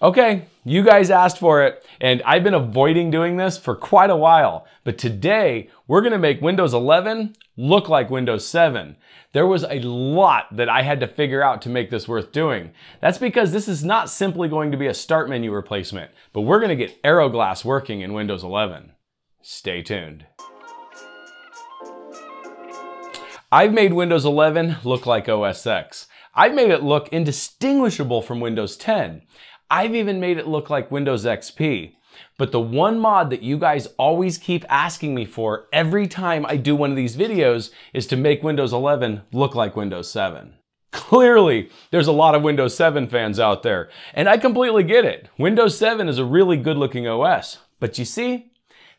Okay, you guys asked for it, and I've been avoiding doing this for quite a while, but today we're gonna make Windows 11 look like Windows 7. There was a lot that I had to figure out to make this worth doing. That's because this is not simply going to be a start menu replacement, but we're gonna get Aeroglass working in Windows 11. Stay tuned. I've made Windows 11 look like OS X. I've made it look indistinguishable from Windows 10. I've even made it look like Windows XP. But the one mod that you guys always keep asking me for every time I do one of these videos is to make Windows 11 look like Windows 7. Clearly, there's a lot of Windows 7 fans out there, and I completely get it. Windows 7 is a really good looking OS. But you see,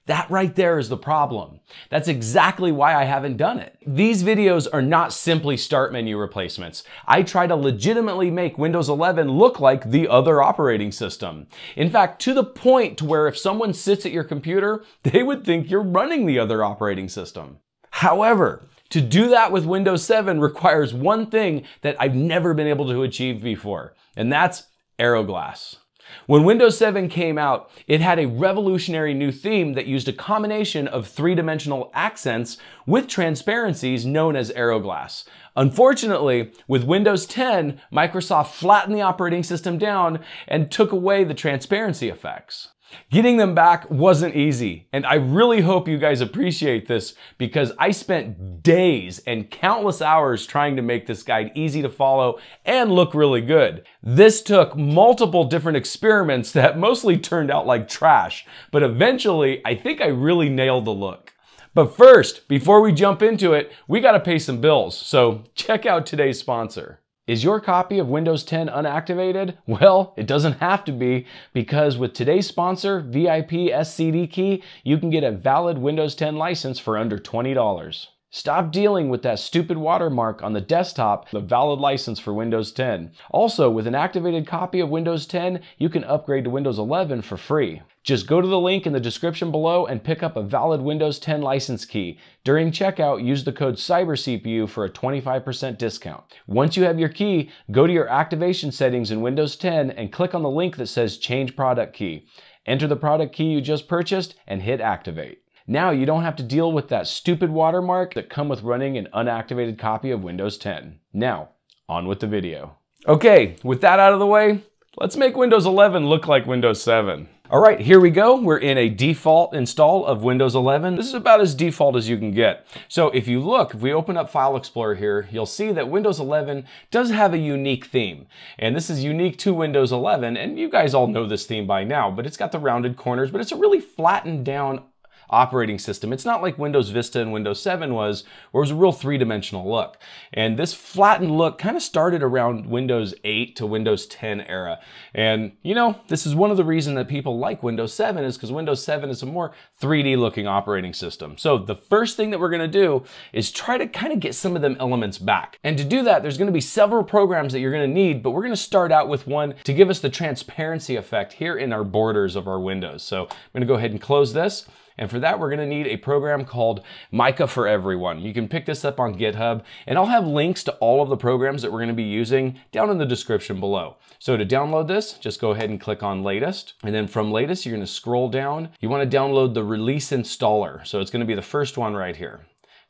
that right there is the problem. That's exactly why I haven't done it. These videos are not simply start menu replacements. I try to legitimately make Windows 11 look like the other operating system. In fact, to the point to where if someone sits at your computer, they would think you're running the other operating system. However, to do that with Windows 7 requires one thing that I've never been able to achieve before, and that's Aeroglass. When Windows 7 came out, it had a revolutionary new theme that used a combination of three-dimensional accents with transparencies known as Aeroglass. Unfortunately, with Windows 10, Microsoft flattened the operating system down and took away the transparency effects. Getting them back wasn't easy, and I really hope you guys appreciate this because I spent days and countless hours trying to make this guide easy to follow and look really good. This took multiple different experiments that mostly turned out like trash, but eventually I think I really nailed the look. But first, before we jump into it, we gotta pay some bills, so check out today's sponsor. Is your copy of Windows 10 unactivated? Well, it doesn't have to be because with today's sponsor, VIP SCD Key, you can get a valid Windows 10 license for under $20. Stop dealing with that stupid watermark on the desktop, the valid license for Windows 10. Also, with an activated copy of Windows 10, you can upgrade to Windows 11 for free. Just go to the link in the description below and pick up a valid Windows 10 license key. During checkout, use the code CYBERCPU for a 25% discount. Once you have your key, go to your activation settings in Windows 10 and click on the link that says Change Product Key. Enter the product key you just purchased and hit Activate. Now you don't have to deal with that stupid watermark that come with running an unactivated copy of Windows 10. Now, on with the video. Okay, with that out of the way, let's make Windows 11 look like Windows 7. All right, here we go. We're in a default install of Windows 11. This is about as default as you can get. So if you look, if we open up File Explorer here, you'll see that Windows 11 does have a unique theme. And this is unique to Windows 11, and you guys all know this theme by now, but it's got the rounded corners, but it's a really flattened down operating system. It's not like Windows Vista and Windows 7 was, where it was a real three-dimensional look. And this flattened look kind of started around Windows 8 to Windows 10 era. And, you know, this is one of the reasons that people like Windows 7 is because Windows 7 is a more 3D looking operating system. So the first thing that we're going to do is try to kind of get some of them elements back. And to do that, there's going to be several programs that you're going to need, but we're going to start out with one to give us the transparency effect here in our borders of our windows. So I'm going to go ahead and close this. And for that, we're gonna need a program called Mica for Everyone. You can pick this up on GitHub, and I'll have links to all of the programs that we're gonna be using down in the description below. So to download this, just go ahead and click on latest. And then from latest, you're gonna scroll down. You wanna download the release installer. So it's gonna be the first one right here.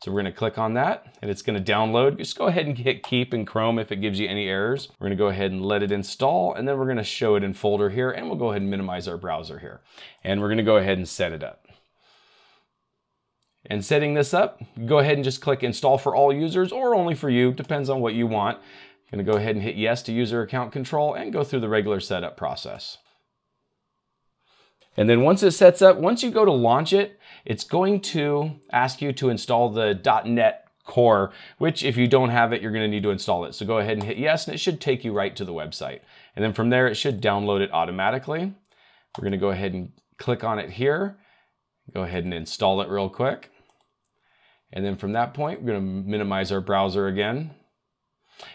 So we're gonna click on that and it's gonna download. Just go ahead and hit keep in Chrome if it gives you any errors. We're gonna go ahead and let it install and then we're gonna show it in folder here and we'll go ahead and minimize our browser here. And we're gonna go ahead and set it up. And setting this up, go ahead and just click install for all users or only for you, depends on what you want. I'm gonna go ahead and hit yes to user account control and go through the regular setup process. And then once it sets up, once you go to launch it, it's going to ask you to install the .NET Core, which if you don't have it, you're gonna need to install it. So go ahead and hit yes, and it should take you right to the website. And then from there, it should download it automatically. We're gonna go ahead and click on it here Go ahead and install it real quick. And then from that point, we're gonna minimize our browser again.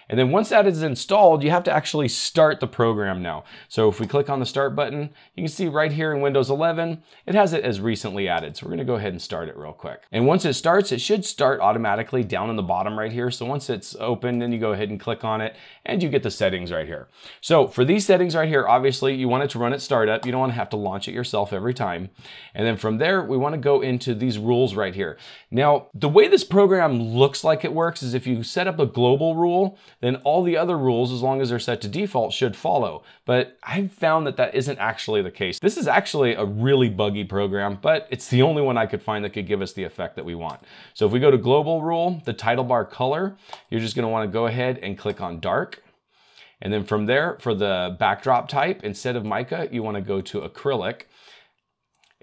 And then once that is installed, you have to actually start the program now. So if we click on the start button, you can see right here in Windows 11, it has it as recently added. So we're gonna go ahead and start it real quick. And once it starts, it should start automatically down in the bottom right here. So once it's open, then you go ahead and click on it and you get the settings right here. So for these settings right here, obviously you want it to run at startup. You don't wanna have to launch it yourself every time. And then from there, we wanna go into these rules right here. Now, the way this program looks like it works is if you set up a global rule, then all the other rules, as long as they're set to default, should follow. But I've found that that isn't actually the case. This is actually a really buggy program, but it's the only one I could find that could give us the effect that we want. So if we go to global rule, the title bar color, you're just gonna wanna go ahead and click on dark. And then from there, for the backdrop type, instead of mica, you wanna go to acrylic.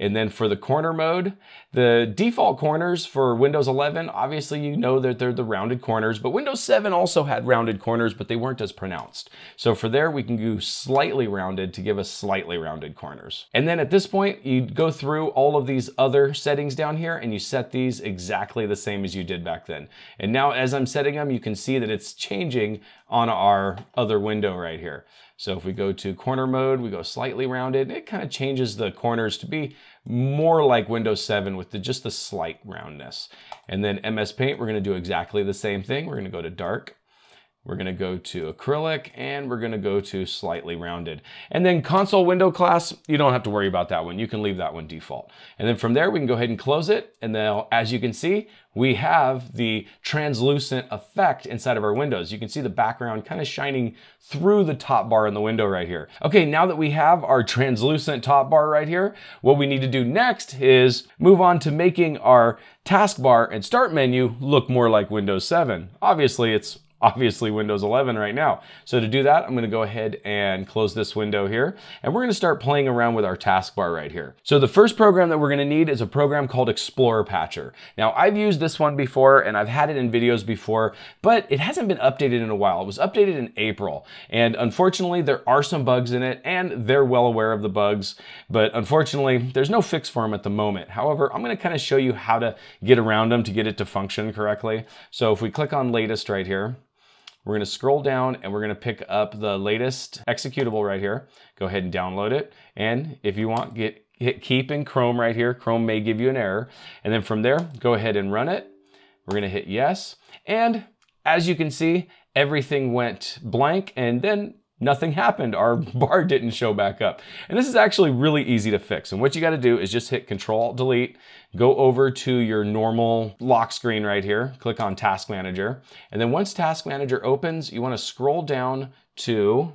And then for the corner mode, the default corners for Windows 11, obviously you know that they're the rounded corners, but Windows 7 also had rounded corners, but they weren't as pronounced. So for there, we can go slightly rounded to give us slightly rounded corners. And then at this point, you go through all of these other settings down here and you set these exactly the same as you did back then. And now as I'm setting them, you can see that it's changing on our other window right here. So if we go to corner mode, we go slightly rounded, it kind of changes the corners to be more like Windows 7 with the, just the slight roundness. And then MS Paint, we're gonna do exactly the same thing. We're gonna go to dark, we're gonna go to acrylic and we're gonna go to slightly rounded. And then console window class, you don't have to worry about that one. You can leave that one default. And then from there, we can go ahead and close it. And then as you can see, we have the translucent effect inside of our windows. You can see the background kind of shining through the top bar in the window right here. Okay, now that we have our translucent top bar right here, what we need to do next is move on to making our taskbar and start menu look more like Windows 7. Obviously, it's obviously Windows 11 right now. So to do that, I'm gonna go ahead and close this window here, and we're gonna start playing around with our taskbar right here. So the first program that we're gonna need is a program called Explorer Patcher. Now I've used this one before and I've had it in videos before, but it hasn't been updated in a while. It was updated in April, and unfortunately there are some bugs in it, and they're well aware of the bugs, but unfortunately there's no fix for them at the moment. However, I'm gonna kind of show you how to get around them to get it to function correctly. So if we click on latest right here, we're gonna scroll down and we're gonna pick up the latest executable right here. Go ahead and download it. And if you want, get hit keep in Chrome right here. Chrome may give you an error. And then from there, go ahead and run it. We're gonna hit yes. And as you can see, everything went blank and then nothing happened. Our bar didn't show back up. And this is actually really easy to fix. And what you gotta do is just hit Control Delete, go over to your normal lock screen right here, click on Task Manager. And then once Task Manager opens, you wanna scroll down to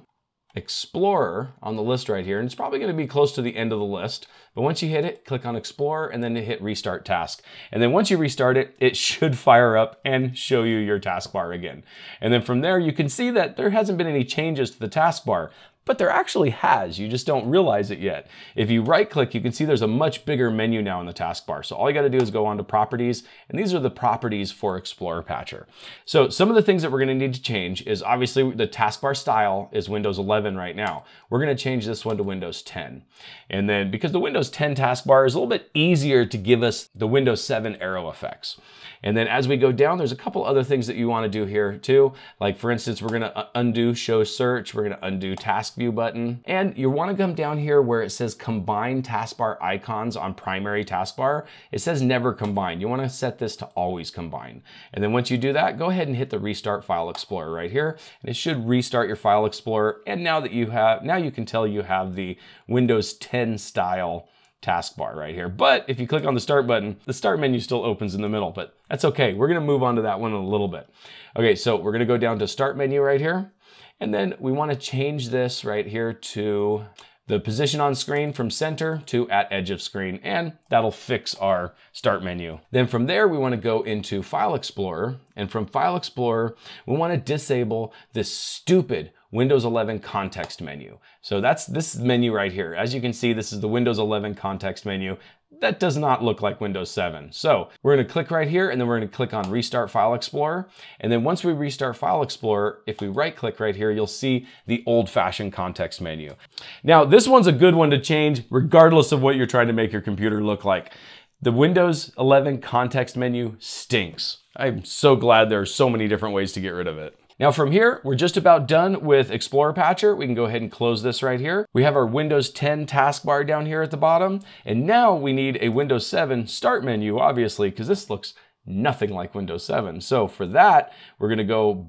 Explorer on the list right here, and it's probably gonna be close to the end of the list. But once you hit it, click on Explorer and then hit Restart Task. And then once you restart it, it should fire up and show you your taskbar again. And then from there, you can see that there hasn't been any changes to the taskbar, but there actually has, you just don't realize it yet. If you right click, you can see there's a much bigger menu now in the taskbar. So all you gotta do is go on to properties, and these are the properties for Explorer Patcher. So some of the things that we're gonna need to change is obviously the taskbar style is Windows 11 right now. We're gonna change this one to Windows 10. And then because the Windows 10 taskbar is a little bit easier to give us the Windows 7 Aero effects. And then as we go down, there's a couple other things that you wanna do here too. Like for instance, we're gonna undo show search, we're gonna undo task view button. And you wanna come down here where it says combine taskbar icons on primary taskbar. It says never combine. You wanna set this to always combine. And then once you do that, go ahead and hit the restart file explorer right here. And it should restart your file explorer. And now that you have, now you can tell you have the Windows 10 style taskbar right here. But if you click on the start button, the start menu still opens in the middle, but that's okay. We're gonna move on to that one in a little bit. Okay, so we're gonna go down to start menu right here. And then we want to change this right here to the position on screen from center to at edge of screen, and that'll fix our start menu. Then from there, we wanna go into File Explorer, and from File Explorer, we wanna disable this stupid Windows 11 context menu. So that's this menu right here. As you can see, this is the Windows 11 context menu that does not look like Windows 7. So we're gonna click right here and then we're gonna click on Restart File Explorer. And then once we restart File Explorer, if we right click right here, you'll see the old fashioned context menu. Now this one's a good one to change regardless of what you're trying to make your computer look like. The Windows 11 context menu stinks. I'm so glad there are so many different ways to get rid of it. Now from here, we're just about done with Explorer Patcher. We can go ahead and close this right here. We have our Windows 10 taskbar down here at the bottom. And now we need a Windows 7 start menu, obviously, because this looks nothing like Windows 7. So for that, we're gonna go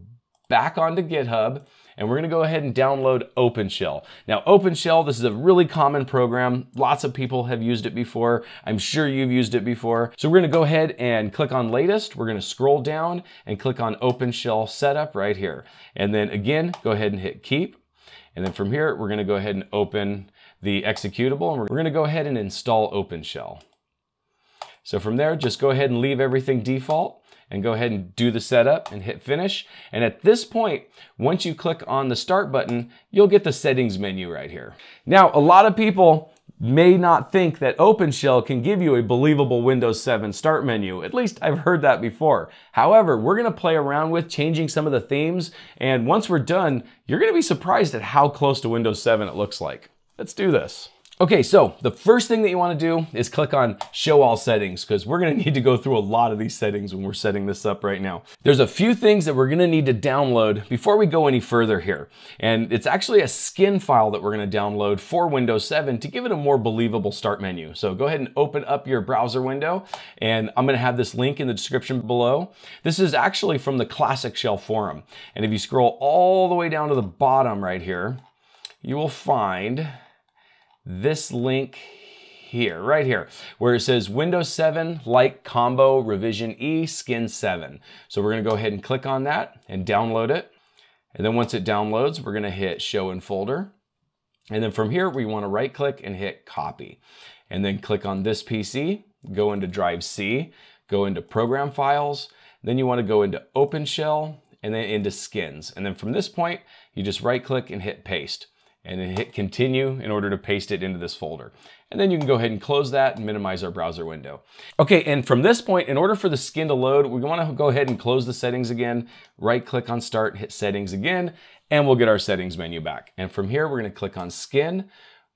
back onto GitHub and we're gonna go ahead and download OpenShell. Now OpenShell, this is a really common program. Lots of people have used it before. I'm sure you've used it before. So we're gonna go ahead and click on latest. We're gonna scroll down and click on OpenShell setup right here. And then again, go ahead and hit keep. And then from here, we're gonna go ahead and open the executable and we're gonna go ahead and install OpenShell. So from there, just go ahead and leave everything default and go ahead and do the setup and hit finish. And at this point, once you click on the start button, you'll get the settings menu right here. Now, a lot of people may not think that OpenShell can give you a believable Windows 7 start menu. At least I've heard that before. However, we're gonna play around with changing some of the themes, and once we're done, you're gonna be surprised at how close to Windows 7 it looks like. Let's do this. Okay, so the first thing that you wanna do is click on show all settings because we're gonna need to go through a lot of these settings when we're setting this up right now. There's a few things that we're gonna need to download before we go any further here. And it's actually a skin file that we're gonna download for Windows 7 to give it a more believable start menu. So go ahead and open up your browser window and I'm gonna have this link in the description below. This is actually from the Classic Shell forum. And if you scroll all the way down to the bottom right here, you will find this link here, right here, where it says Windows 7 like combo revision E skin 7. So we're gonna go ahead and click on that and download it. And then once it downloads, we're gonna hit show in folder. And then from here, we wanna right click and hit copy. And then click on this PC, go into drive C, go into program files. Then you wanna go into OpenShell and then into skins. And then from this point, you just right click and hit paste and then hit continue in order to paste it into this folder. And then you can go ahead and close that and minimize our browser window. Okay, and from this point, in order for the skin to load, we wanna go ahead and close the settings again, right click on start, hit settings again, and we'll get our settings menu back. And from here, we're gonna click on skin.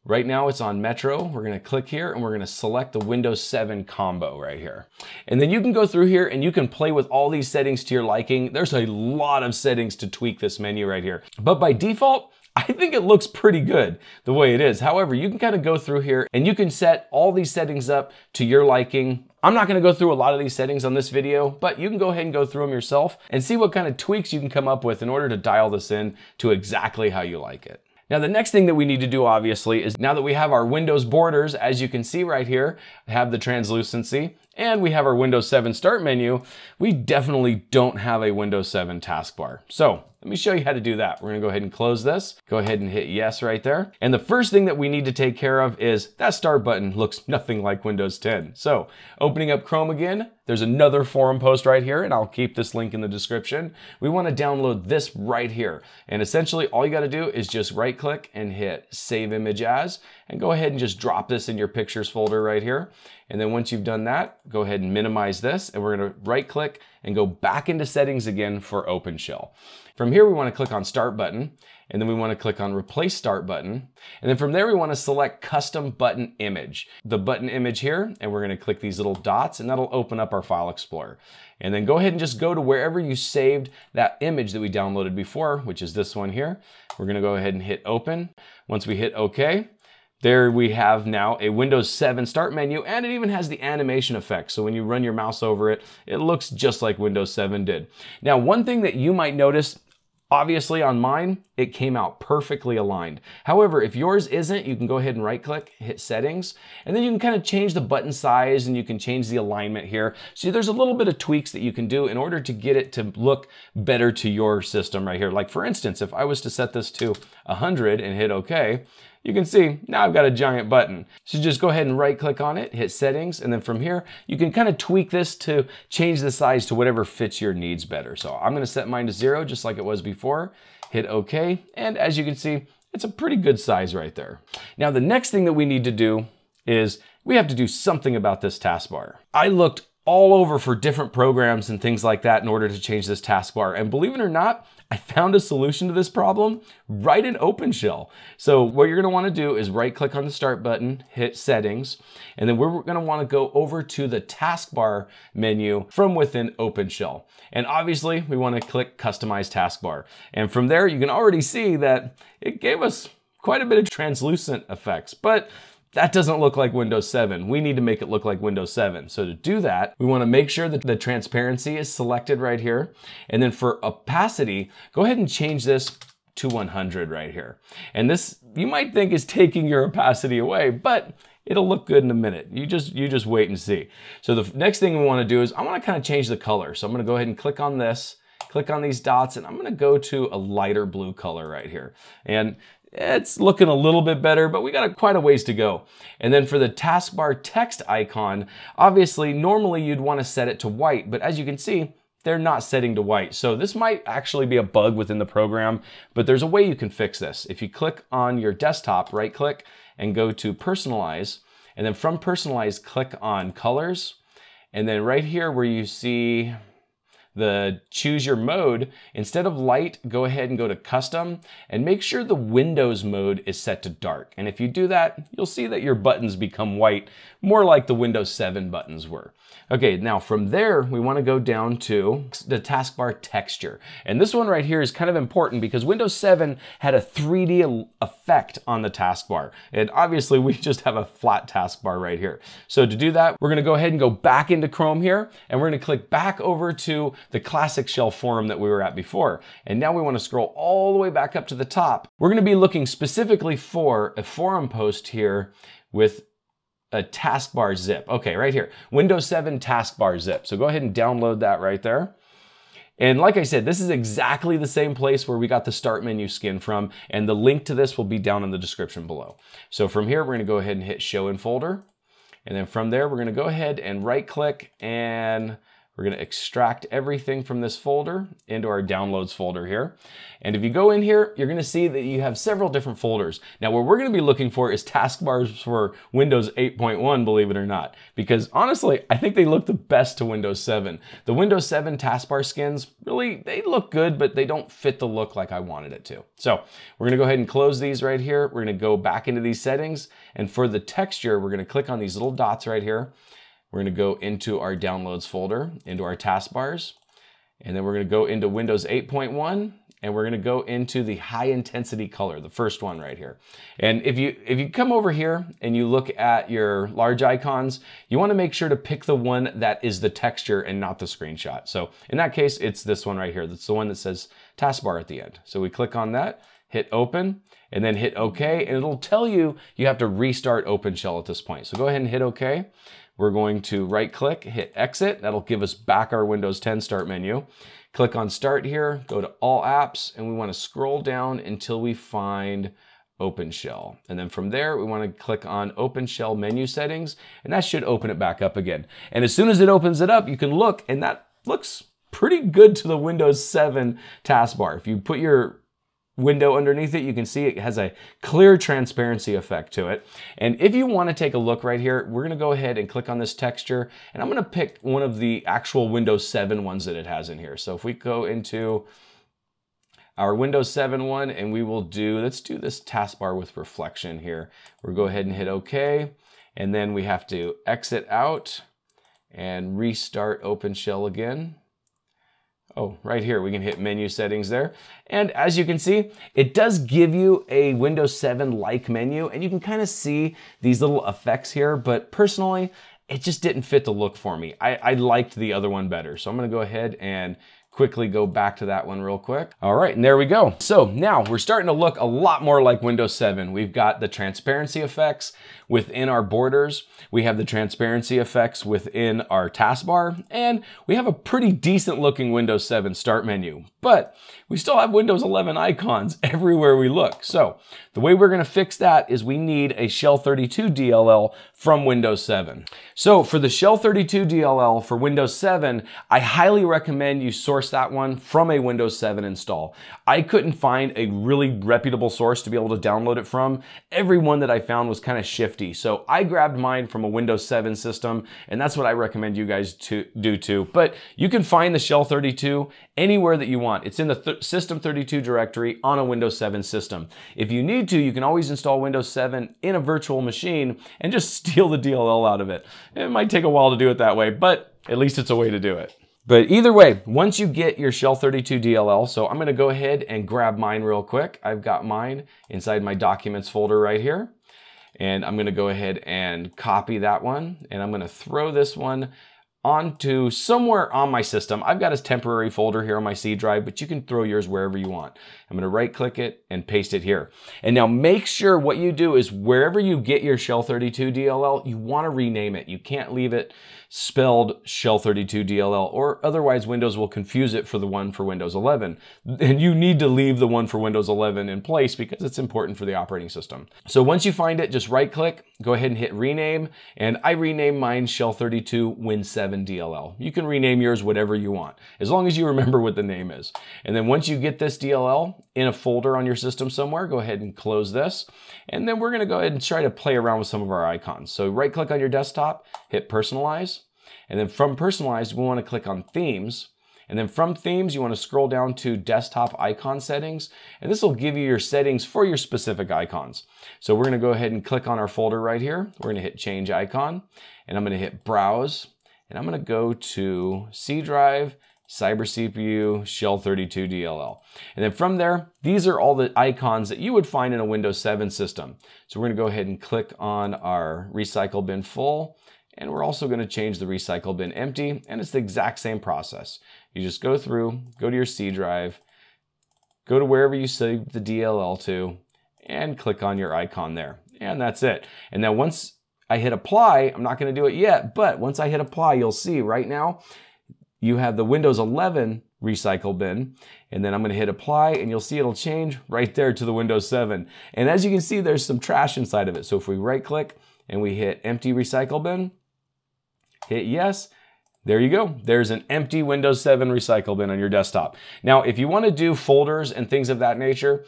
Right now it's on Metro. We're gonna click here and we're gonna select the Windows 7 combo right here. And then you can go through here and you can play with all these settings to your liking. There's a lot of settings to tweak this menu right here. But by default, I think it looks pretty good the way it is. However, you can kind of go through here and you can set all these settings up to your liking. I'm not gonna go through a lot of these settings on this video, but you can go ahead and go through them yourself and see what kind of tweaks you can come up with in order to dial this in to exactly how you like it. Now the next thing that we need to do obviously is now that we have our Windows borders, as you can see right here, have the translucency, and we have our Windows 7 start menu, we definitely don't have a Windows 7 taskbar. So let me show you how to do that. We're gonna go ahead and close this. Go ahead and hit yes right there. And the first thing that we need to take care of is that start button looks nothing like Windows 10. So opening up Chrome again, there's another forum post right here and I'll keep this link in the description. We wanna download this right here. And essentially all you gotta do is just right click and hit save image as and go ahead and just drop this in your pictures folder right here. And then once you've done that, go ahead and minimize this and we're gonna right click and go back into settings again for OpenShell. From here, we wanna click on start button and then we wanna click on replace start button. And then from there, we wanna select custom button image, the button image here, and we're gonna click these little dots and that'll open up our file explorer. And then go ahead and just go to wherever you saved that image that we downloaded before, which is this one here. We're gonna go ahead and hit open. Once we hit okay, there we have now a Windows 7 start menu and it even has the animation effect. So when you run your mouse over it, it looks just like Windows 7 did. Now, one thing that you might notice Obviously on mine, it came out perfectly aligned. However, if yours isn't, you can go ahead and right click, hit settings, and then you can kind of change the button size and you can change the alignment here. See, there's a little bit of tweaks that you can do in order to get it to look better to your system right here. Like for instance, if I was to set this to 100 and hit okay, you can see now I've got a giant button. So just go ahead and right click on it, hit settings, and then from here, you can kind of tweak this to change the size to whatever fits your needs better. So I'm gonna set mine to zero, just like it was before, hit okay, and as you can see, it's a pretty good size right there. Now the next thing that we need to do is we have to do something about this taskbar. I looked all over for different programs and things like that in order to change this taskbar. And believe it or not, I found a solution to this problem right in OpenShell. So what you're gonna wanna do is right click on the start button, hit settings, and then we're gonna wanna go over to the taskbar menu from within OpenShell. And obviously we wanna click customize taskbar. And from there, you can already see that it gave us quite a bit of translucent effects, but that doesn't look like Windows 7. We need to make it look like Windows 7. So to do that, we wanna make sure that the transparency is selected right here. And then for opacity, go ahead and change this to 100 right here. And this, you might think is taking your opacity away, but it'll look good in a minute. You just, you just wait and see. So the next thing we wanna do is I wanna kind of change the color. So I'm gonna go ahead and click on this click on these dots and I'm gonna go to a lighter blue color right here. And it's looking a little bit better, but we got a, quite a ways to go. And then for the taskbar text icon, obviously, normally you'd want to set it to white, but as you can see, they're not setting to white. So this might actually be a bug within the program, but there's a way you can fix this. If you click on your desktop, right click and go to personalize, and then from personalize, click on colors. And then right here where you see the choose your mode, instead of light, go ahead and go to custom and make sure the Windows mode is set to dark. And if you do that, you'll see that your buttons become white, more like the Windows 7 buttons were. Okay, now from there, we wanna go down to the taskbar texture. And this one right here is kind of important because Windows 7 had a 3D effect on the taskbar. And obviously we just have a flat taskbar right here. So to do that, we're gonna go ahead and go back into Chrome here, and we're gonna click back over to the classic shell forum that we were at before. And now we wanna scroll all the way back up to the top. We're gonna be looking specifically for a forum post here with a taskbar zip. Okay, right here, Windows 7 taskbar zip. So go ahead and download that right there. And like I said, this is exactly the same place where we got the start menu skin from, and the link to this will be down in the description below. So from here, we're gonna go ahead and hit show in folder. And then from there, we're gonna go ahead and right click and we're going to extract everything from this folder into our downloads folder here. And if you go in here, you're going to see that you have several different folders. Now, what we're going to be looking for is taskbars for Windows 8.1, believe it or not, because honestly, I think they look the best to Windows 7. The Windows 7 taskbar skins, really, they look good, but they don't fit the look like I wanted it to. So we're going to go ahead and close these right here. We're going to go back into these settings. And for the texture, we're going to click on these little dots right here. We're gonna go into our downloads folder, into our taskbars, and then we're gonna go into Windows 8.1, and we're gonna go into the high intensity color, the first one right here. And if you if you come over here and you look at your large icons, you wanna make sure to pick the one that is the texture and not the screenshot. So in that case, it's this one right here. That's the one that says taskbar at the end. So we click on that, hit open, and then hit OK, and it'll tell you you have to restart OpenShell at this point. So go ahead and hit OK. We're going to right click, hit exit. That'll give us back our Windows 10 start menu. Click on start here, go to all apps, and we wanna scroll down until we find OpenShell. And then from there, we wanna click on OpenShell menu settings, and that should open it back up again. And as soon as it opens it up, you can look, and that looks pretty good to the Windows 7 taskbar. If you put your window underneath it, you can see it has a clear transparency effect to it. And if you want to take a look right here, we're going to go ahead and click on this texture, and I'm going to pick one of the actual Windows 7 ones that it has in here. So if we go into our Windows 7 one, and we will do, let's do this taskbar with reflection here. We'll go ahead and hit OK, and then we have to exit out and restart OpenShell again. Oh, right here, we can hit menu settings there. And as you can see, it does give you a Windows 7-like menu, and you can kind of see these little effects here, but personally, it just didn't fit the look for me. I, I liked the other one better. So I'm gonna go ahead and quickly go back to that one real quick. All right, and there we go. So now we're starting to look a lot more like Windows 7. We've got the transparency effects within our borders. We have the transparency effects within our taskbar, and we have a pretty decent looking Windows 7 start menu. But we still have Windows 11 icons everywhere we look. So the way we're gonna fix that is we need a Shell 32 DLL from Windows 7. So for the Shell 32 DLL for Windows 7, I highly recommend you source source that one from a Windows 7 install. I couldn't find a really reputable source to be able to download it from. Every one that I found was kind of shifty. So I grabbed mine from a Windows 7 system, and that's what I recommend you guys to do too. But you can find the Shell 32 anywhere that you want. It's in the th System 32 directory on a Windows 7 system. If you need to, you can always install Windows 7 in a virtual machine and just steal the DLL out of it. It might take a while to do it that way, but at least it's a way to do it. But either way, once you get your Shell 32 DLL, so I'm gonna go ahead and grab mine real quick. I've got mine inside my documents folder right here. And I'm gonna go ahead and copy that one. And I'm gonna throw this one onto somewhere on my system. I've got a temporary folder here on my C drive, but you can throw yours wherever you want. I'm gonna right click it and paste it here. And now make sure what you do is wherever you get your Shell 32 DLL, you wanna rename it. You can't leave it spelled Shell 32 DLL or otherwise Windows will confuse it for the one for Windows 11. And you need to leave the one for Windows 11 in place because it's important for the operating system. So once you find it, just right click, go ahead and hit rename. And I rename mine Shell 32 Win7 DLL. You can rename yours whatever you want, as long as you remember what the name is. And then once you get this DLL in a folder on your system somewhere, go ahead and close this. And then we're gonna go ahead and try to play around with some of our icons. So right click on your desktop, hit personalize, and then from personalized, we want to click on themes. And then from themes, you want to scroll down to desktop icon settings. And this will give you your settings for your specific icons. So we're going to go ahead and click on our folder right here. We're going to hit change icon and I'm going to hit browse and I'm going to go to C drive, Cyber CPU, Shell 32 DLL. And then from there, these are all the icons that you would find in a Windows 7 system. So we're to go ahead and click on our recycle bin full and we're also going to change the recycle bin empty, and it's the exact same process. You just go through, go to your C drive, go to wherever you saved the DLL to, and click on your icon there. And that's it. And then once I hit apply, I'm not going to do it yet, but once I hit apply, you'll see right now you have the Windows 11 recycle bin. And then I'm going to hit apply and you'll see it'll change right there to the Windows 7. And as you can see, there's some trash inside of it. So if we right click and we hit empty recycle bin, hit yes, there you go. There's an empty Windows 7 recycle bin on your desktop. Now, if you want to do folders and things of that nature,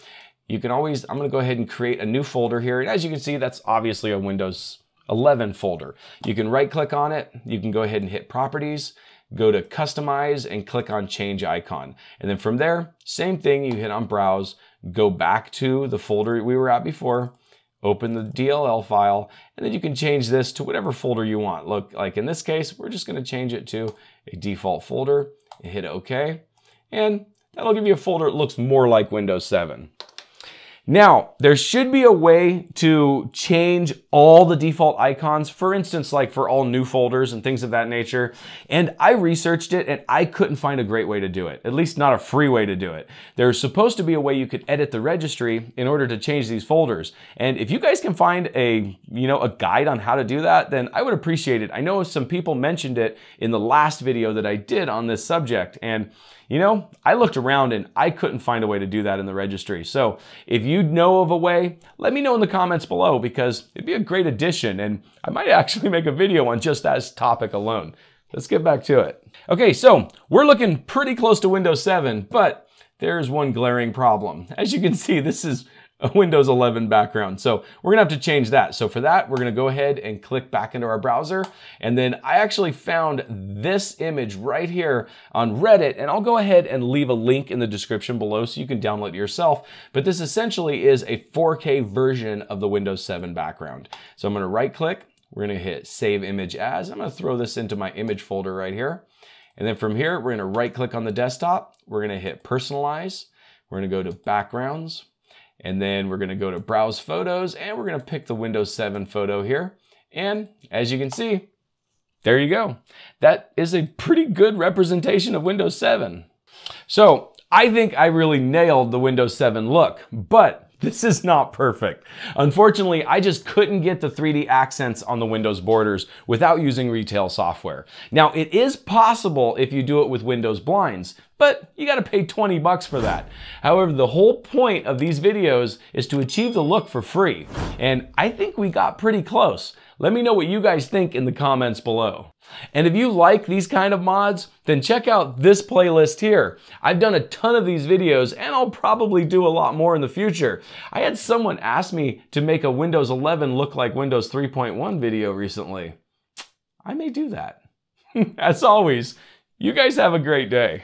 you can always, I'm going to go ahead and create a new folder here. And as you can see, that's obviously a Windows 11 folder. You can right click on it. You can go ahead and hit properties, go to customize and click on change icon. And then from there, same thing, you hit on browse, go back to the folder we were at before, open the DLL file, and then you can change this to whatever folder you want. Look, like in this case, we're just gonna change it to a default folder, hit OK, and that'll give you a folder that looks more like Windows 7. Now, there should be a way to change all the default icons, for instance, like for all new folders and things of that nature. And I researched it and I couldn't find a great way to do it, at least not a free way to do it. There's supposed to be a way you could edit the registry in order to change these folders. And if you guys can find a, you know, a guide on how to do that, then I would appreciate it. I know some people mentioned it in the last video that I did on this subject. And you know, I looked around and I couldn't find a way to do that in the registry. So if you know of a way, let me know in the comments below because it'd be a great addition and I might actually make a video on just that topic alone. Let's get back to it. Okay, so we're looking pretty close to Windows 7, but there's one glaring problem. As you can see, this is a Windows 11 background. So we're gonna have to change that. So for that, we're gonna go ahead and click back into our browser. And then I actually found this image right here on Reddit, and I'll go ahead and leave a link in the description below so you can download it yourself. But this essentially is a 4K version of the Windows 7 background. So I'm gonna right click, we're gonna hit save image as. I'm gonna throw this into my image folder right here. And then from here, we're gonna right click on the desktop. We're gonna hit personalize. We're gonna go to backgrounds. And then we're gonna go to browse photos and we're gonna pick the Windows 7 photo here. And as you can see, there you go. That is a pretty good representation of Windows 7. So I think I really nailed the Windows 7 look, but this is not perfect. Unfortunately, I just couldn't get the 3D accents on the Windows borders without using retail software. Now, it is possible if you do it with Windows blinds, but you gotta pay 20 bucks for that. However, the whole point of these videos is to achieve the look for free, and I think we got pretty close. Let me know what you guys think in the comments below. And if you like these kind of mods, then check out this playlist here. I've done a ton of these videos and I'll probably do a lot more in the future. I had someone ask me to make a Windows 11 look like Windows 3.1 video recently. I may do that. As always, you guys have a great day.